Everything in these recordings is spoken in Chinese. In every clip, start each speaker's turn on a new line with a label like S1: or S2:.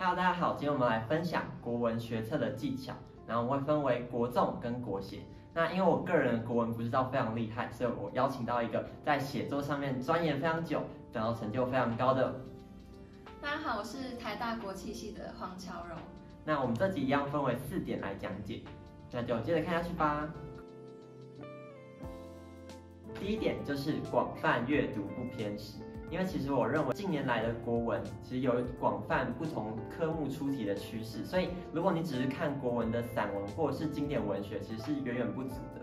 S1: Hello，大家好，今天我们来分享国文学测的技巧，然后我会分为国重跟国写。那因为我个人国文不是到非常厉害，所以我邀请到一个在写作上面钻研非常久，然后成就非常高的。
S2: 大家好，我是台大国际系的黄乔柔。
S1: 那我们这集一样分为四点来讲解，那就接着看下去吧。第一点就是广泛阅读不偏食。因为其实我认为近年来的国文其实有广泛不同科目出题的趋势，所以如果你只是看国文的散文或者是经典文学，其实是远远不足的。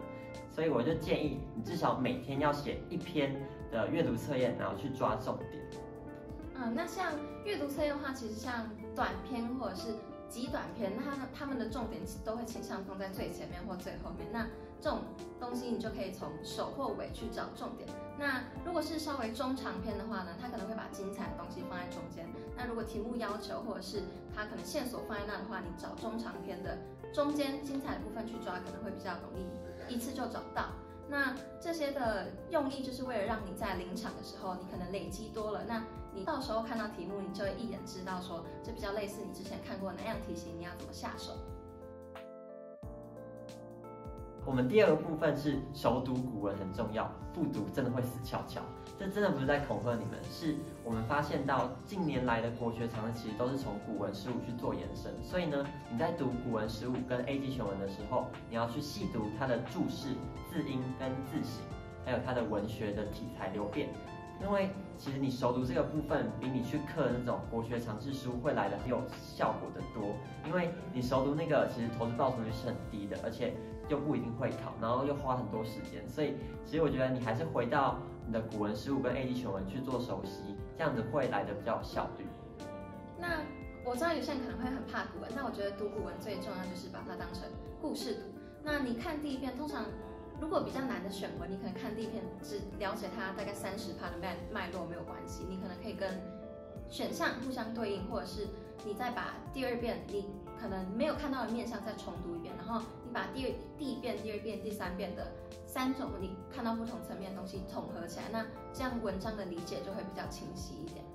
S1: 所以我就建议你至少每天要写一篇的阅读测验，然后去抓重点。
S2: 嗯，那像阅读测验的话，其实像短篇或者是极短篇，那它们的重点都会倾向放在最前面或最后面。那这种东西你就可以从首或尾去找重点。那如果是稍微中长篇的话呢，它可能会把精彩的东西放在中间。那如果题目要求或者是它可能线索放在那的话，你找中长篇的中间精彩的部分去抓，可能会比较容易一次就找到。那这些的用意就是为了让你在临场的时候，你可能累积多了，那你到时候看到题目，你就会一眼知道说这比较类似你之前看过哪样题型，你要怎么下手。
S1: 我们第二个部分是熟读古文很重要，不读真的会死翘翘。这真的不是在恐吓你们，是我们发现到近年来的国学常识其实都是从古文十五去做延伸。所以呢，你在读古文十五跟 A 级全文的时候，你要去细读它的注释、字音跟字形，还有它的文学的题材流变。因为其实你熟读这个部分，比你去刻那种国学常识书会来的很有效果的多。因为你熟读那个，其实投资报酬率是很低的，而且。又不一定会考，然后又花很多时间，所以其实我觉得你还是回到你的古文十五跟 A D 全文去做熟悉，这样子会来的比较效率。
S2: 那我知道有些人可能会很怕古文，那我觉得读古文最重要就是把它当成故事读。那你看第一遍，通常如果比较难的选文，你可能看第一遍只了解它大概三十趴的脉脉络没有关系，你可能可以跟选项互相对应，或者是你再把第二遍你可能没有看到的面相再重读一遍，然后。把第二第一遍、第二遍、第三遍的三种你看到不同层面的东西统合起来，那这样文章的理解就会比较清晰一点。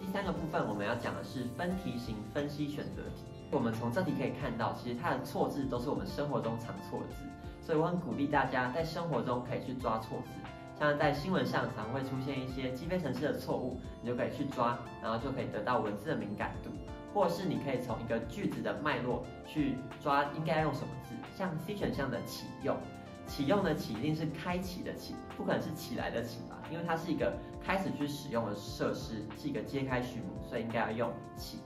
S1: 第三个部分我们要讲的是分题型分析选择题。我们从这题可以看到，其实它的错字都是我们生活中常错的字，所以我很鼓励大家在生活中可以去抓错字。像在新闻上常会出现一些积非成是的错误，你就可以去抓，然后就可以得到文字的敏感度。或是你可以从一个句子的脉络去抓应该用什么字，像 C 选项的启用，启用的启一定是开启的启，不可能是起来的起吧？因为它是一个开始去使用的设施，是一个揭开序幕，所以应该要用启。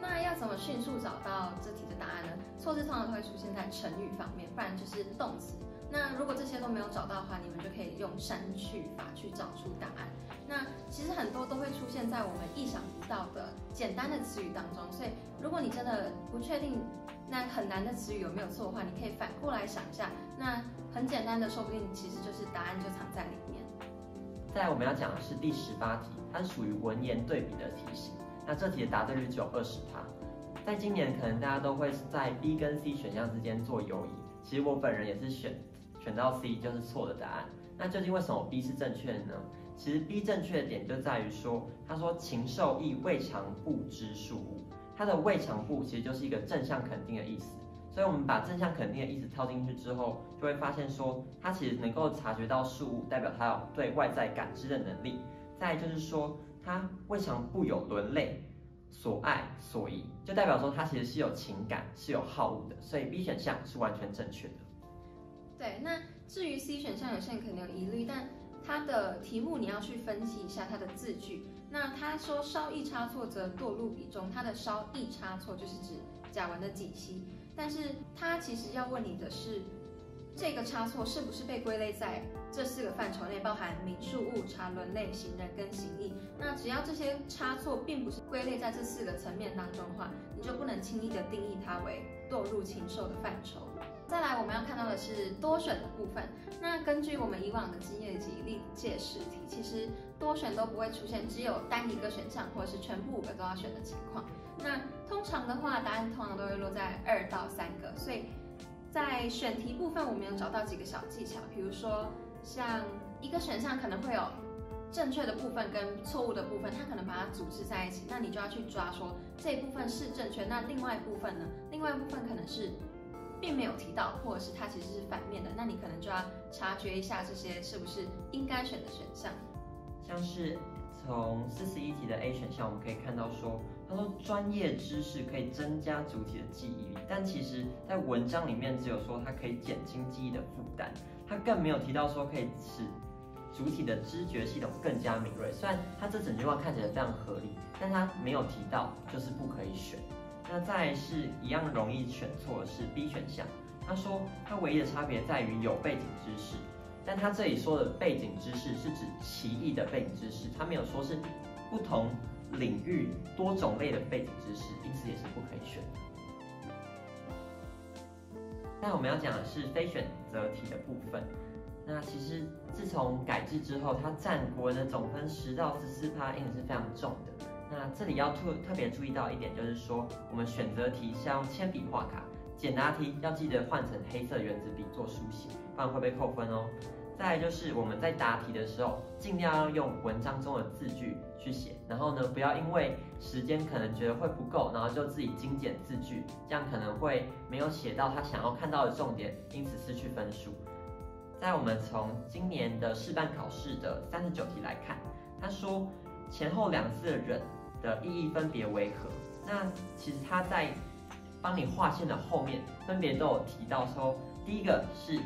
S2: 那要怎么迅速找到这题的答案呢？错字通常都会出现在成语方面，不然就是动词。那如果这些都没有找到的话，你们就可以用删去法去找出答案。那其实很多都会出现在我们意想不到的简单的词语当中，所以如果你真的不确定那很难的词语有没有错的话，你可以反过来想一下，那很简单的，说不定其实就是答案就藏在里面。
S1: 再来我们要讲的是第十八题，它属于文言对比的题型。那这题的答对率只有二十趴，在今年可能大家都会在 B 跟 C 选项之间做犹疑，其实我本人也是选。选到 C 就是错的答案。那究竟为什么 B 是正确的呢？其实 B 正确的点就在于说，他说禽兽亦未尝不知数物，它的未尝不其实就是一个正向肯定的意思。所以我们把正向肯定的意思套进去之后，就会发现说，它其实能够察觉到事物，代表它有对外在感知的能力。再就是说，它未尝不有伦类所爱所疑，就代表说它其实是有情感、是有好恶的。所以 B 选项是完全正确的。
S2: 对，那至于 C 选项，有些人可能有疑虑，但它的题目你要去分析一下它的字句。那他说稍一差错则堕入笔中，它的稍一差错就是指甲文的解析，但是它其实要问你的是，这个差错是不是被归类在这四个范畴内，包含名数物、茶伦类、行人跟行义。那只要这些差错并不是归类在这四个层面当中的话，你就不能轻易的定义它为堕入禽兽的范畴。再来，我们要看到的是多选的部分。那根据我们以往的经验以及历届试题，其实多选都不会出现只有单一个选项，或者是全部五个都要选的情况。那通常的话，答案通常都会落在二到三个。所以在选题部分，我们有找到几个小技巧，比如说像一个选项可能会有正确的部分跟错误的部分，它可能把它组织在一起，那你就要去抓说这一部分是正确，那另外一部分呢？另外一部分可能是并没有提到，或者是它其实是反面的，那你可能就要察觉一下这些是不是应该选的选项。
S1: 像是从四十一题的 A 选项，我们可以看到说，他说专业知识可以增加主体的记忆力，但其实在文章里面只有说它可以减轻记忆的负担，它更没有提到说可以使。主体的知觉系统更加敏锐，虽然它这整句话看起来非常合理，但它没有提到就是不可以选。那再是一样容易选错的是 B 选项，他说它唯一的差别在于有背景知识，但他这里说的背景知识是指奇异的背景知识，他没有说是不同领域多种类的背景知识，因此也是不可以选的。那我们要讲的是非选择题的部分。那其实自从改制之后，它占国文的总分十到十四趴，印的是非常重的。那这里要特特别注意到一点，就是说我们选择题是要用铅笔画卡，简答题要记得换成黑色圆珠笔做书写，不然会被扣分哦。再就是我们在答题的时候，尽量要用文章中的字句去写，然后呢，不要因为时间可能觉得会不够，然后就自己精简字句，这样可能会没有写到他想要看到的重点，因此失去分数。在我们从今年的试办考试的三十九题来看，他说前后两次的忍的意义分别为何？那其实他在帮你划线的后面分别都有提到说，第一个是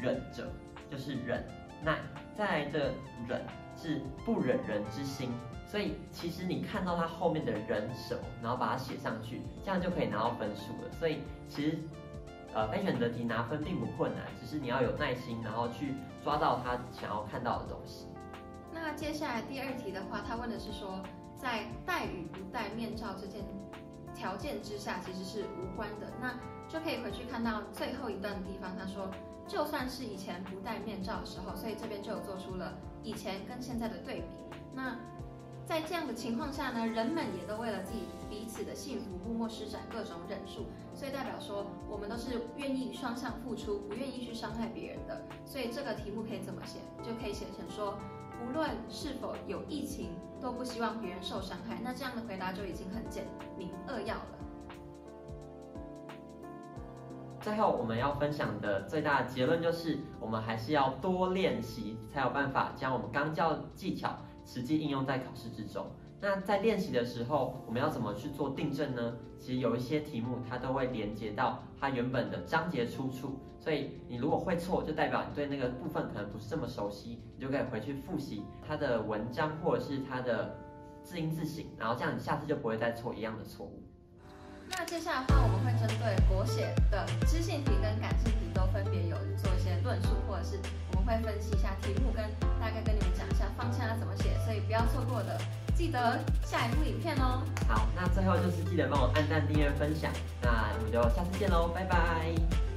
S1: 忍着，就是忍耐；再来的忍是不忍人之心。所以其实你看到他后面的人手，然后把它写上去，这样就可以拿到分数了。所以其实。呃，非选择题拿分并不困难，只是你要有耐心，然后去抓到他想要看到的东西。
S2: 那接下来第二题的话，他问的是说，在戴与不戴面罩这件条件之下，其实是无关的。那就可以回去看到最后一段的地方，他说，就算是以前不戴面罩的时候，所以这边就有做出了以前跟现在的对比。那在这样的情况下呢，人们也都为了自己彼此的幸福默默施展各种忍术，所以代表说我们都是愿意双向付出，不愿意去伤害别人的。所以这个题目可以怎么写？就可以写成说，无论是否有疫情，都不希望别人受伤害。那这样的回答就已经很简明扼要了。
S1: 最后我们要分享的最大的结论就是，我们还是要多练习，才有办法将我们刚教的技巧。实际应用在考试之中。那在练习的时候，我们要怎么去做订正呢？其实有一些题目它都会连接到它原本的章节出处，所以你如果会错，就代表你对那个部分可能不是这么熟悉，你就可以回去复习它的文章或者是它的字音字形，然后这样你下次就不会再错一样的错误。
S2: 那接下来的话，我们会针对国写的知性题跟感性题都分别有做一些论述，或者是我们会分析一下题目，跟大概跟你们讲一下方向要怎么写，所以不要错过的，记得下一部影片哦。
S1: 好，那最后就是记得帮我按赞、订阅、分享，那我们就下次见喽，拜拜。